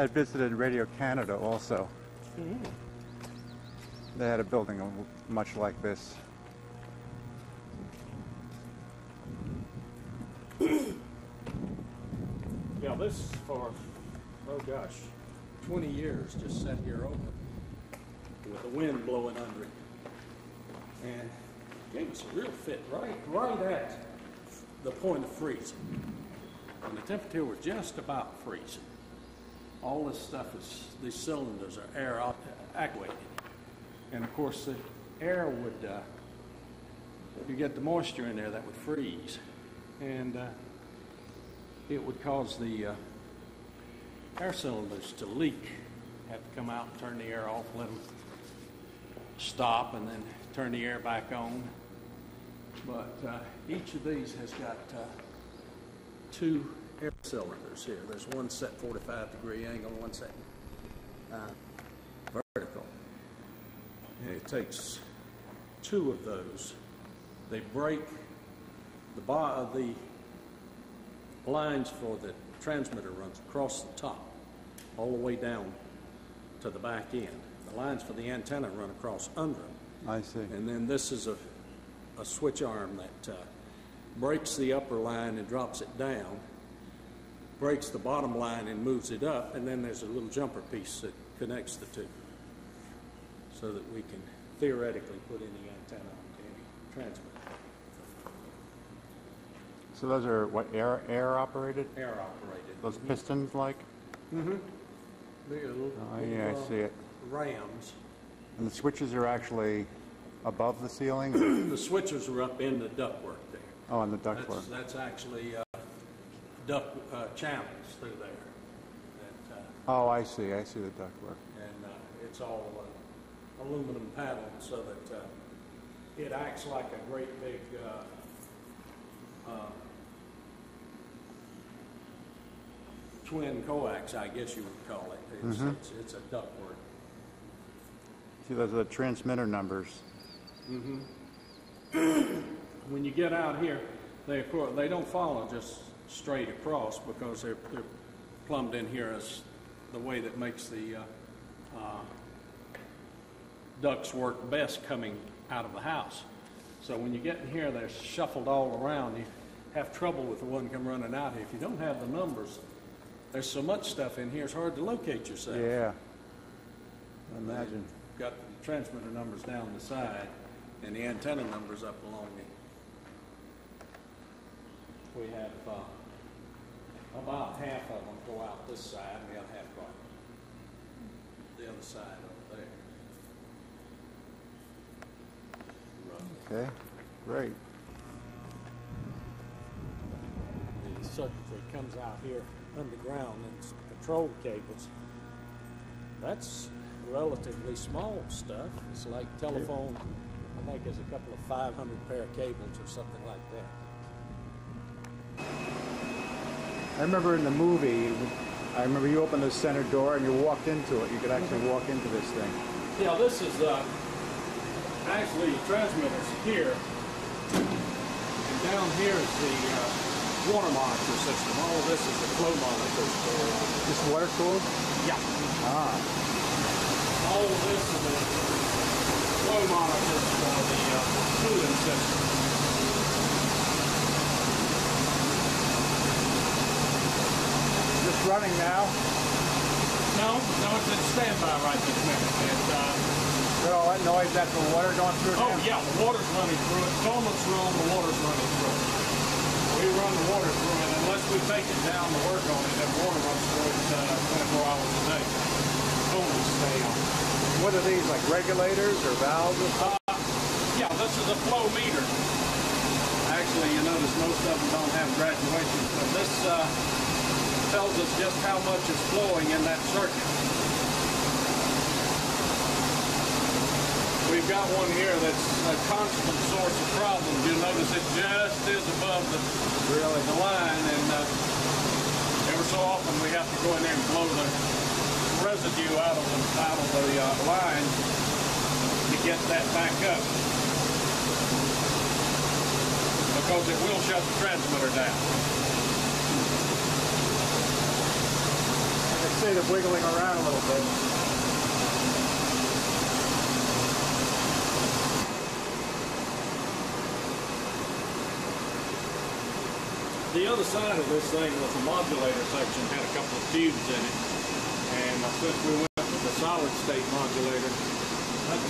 I had visited Radio Canada also. Hmm. They had a building much like this. Yeah, this for, oh gosh, 20 years just sat here open with the wind blowing under it. And gave us a real fit right, right at the point of freezing. And the temperature was just about freezing. All this stuff is, these cylinders are air actuated. And of course, the air would, uh, you get the moisture in there that would freeze. And uh, it would cause the uh, air cylinders to leak. Have to come out and turn the air off, let them stop, and then turn the air back on. But uh, each of these has got uh, two air cylinders here. There's one set 45 degree angle, one set uh, vertical. And it takes two of those. They break the, bar, the lines for the transmitter runs across the top, all the way down to the back end. The lines for the antenna run across under them. I see. And then this is a, a switch arm that uh, breaks the upper line and drops it down, breaks the bottom line and moves it up, and then there's a little jumper piece that connects the two so that we can theoretically put any antenna onto any transmitter. So those are what air air operated? Air operated. Those pistons like? They're little, Oh yeah, I little, uh, see it. Rams. And the switches are actually above the ceiling? The switches are up in the ductwork there. oh, in the ductwork. That's, that's actually uh, duct uh, channels through there. That, uh, Oh, I see. I see the ductwork. and uh, it's all uh, aluminum panel so that uh, it acts like a great big uh, uh, twin coax, I guess you would call it. It's, it's, it's a ductwork. See, those are the transmitter numbers. When you get out here, they of course, they don't follow just straight across because they're, they're plumbed in here as the way that makes the uh, uh, ducts work best coming out of the house. So when you get in here, they're shuffled all around. You have trouble with the one come running out here. If you don't have the numbers, there's so much stuff in here, it's hard to locate yourself. Yeah. I imagine. Got the transmitter numbers down the side and the antenna numbers up along the. We have, uh, about half of them go out this side and the other half go out the other side over there. Okay. Great. The circuitry comes out here underground and it's control cables. That's relatively small stuff. It's like telephone, I think there's a couple of 500 pair of cables or something like that. I remember in the movie, I remember you opened the center door and you walked into it. You could actually walk into this thing. Yeah, this is uh, actually transmitters here. And down here is the uh, water monitor system. All of this is the flow uh, This water cooled? yeah, Ah. all of this is the flow monitors for the uh, cooling system. Running now? No, no, it's in standby right this minute. And, uh, all that noise, that's the water going through it? oh, now? yeah, the water's running through it. Coleman's room, the water's running through it. We run the water through it. Unless we take it down to work on it, then water runs through it uh, 24 hours a day. Coleman's stay on. What are these, like regulators or valves or something? Uh, yeah, this is a flow meter. Actually, you notice most of them don't have graduations, but this uh, tells us just how much is flowing in that circuit. We've got one here that's a constant source of problems. You'll notice it just is above the, Really? the line, and uh, every so often we have to go in there and blow the residue out of the, out of the uh, line to get that back up. Because it will shut the transmitter down. I can say the wiggling around a little bit. The other side of this thing was the modulator section, had a couple of tubes in it. And since we went with the solid state modulator, that's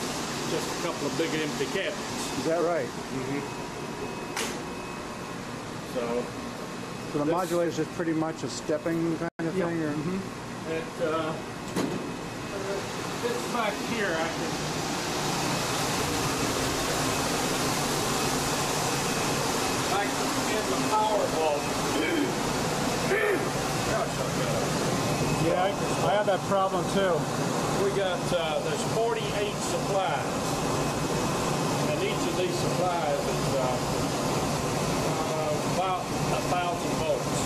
just a couple of big empty cabinets. Is that right? Mm-hmm. So So the modulator is just pretty much a stepping kind of thing? Or? Mm-hmm. It, uh, it's back here, I can. Back in the power a- Yeah, I, I have that problem too. We got, uh, there's 48 supplies. And each of these supplies is, uh, uh, about a thousand volts.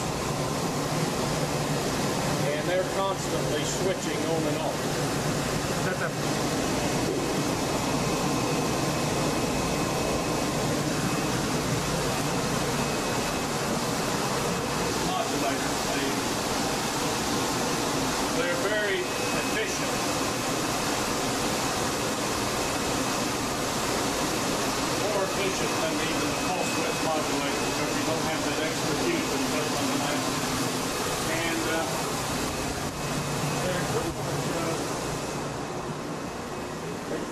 And they're constantly switching on and off. That's a, Modulators, they, they're very efficient. More efficient than even the pulse width modulator because you don't have that extra fuse and put on the line. And uh, they're pretty much, uh, they-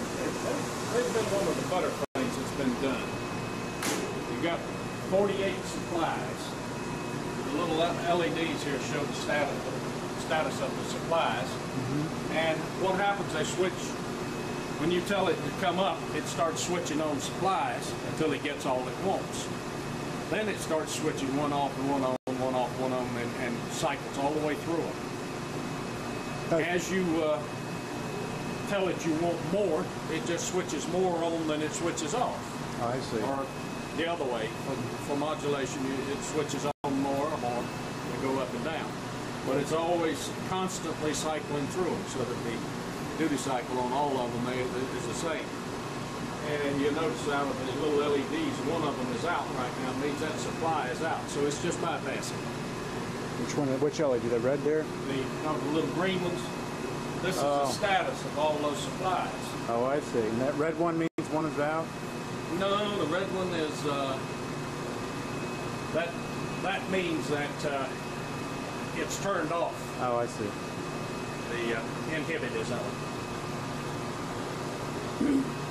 they've been one of the better things that's been done. You've got 48 supplies. The little LEDs here show the status, status of the supplies. And what happens, they switch, when you tell it to come up, it starts switching on supplies until it gets all it wants. Then it starts switching one off and one on, one off, one on, and, and cycles all the way through them. Okay. As you uh, tell it you want more, it just switches more on than it switches off I see. or the other way. For, for modulation, you, it switches on more or more and go up and down. But it's always constantly cycling through them so that the duty cycle on all of them is, is the same. And you notice out of the little LEDs, one of them is out right now, means that supply is out. So it's just bypassing. Which one? Which LED? The red there? The, no, the little green ones, this is Oh. the status of all those supplies. Oh, I see. And that red one means one is out? No, the red one is, uh, that, that means that, uh, it's turned off. Oh, I see. The uh, inhibit is on.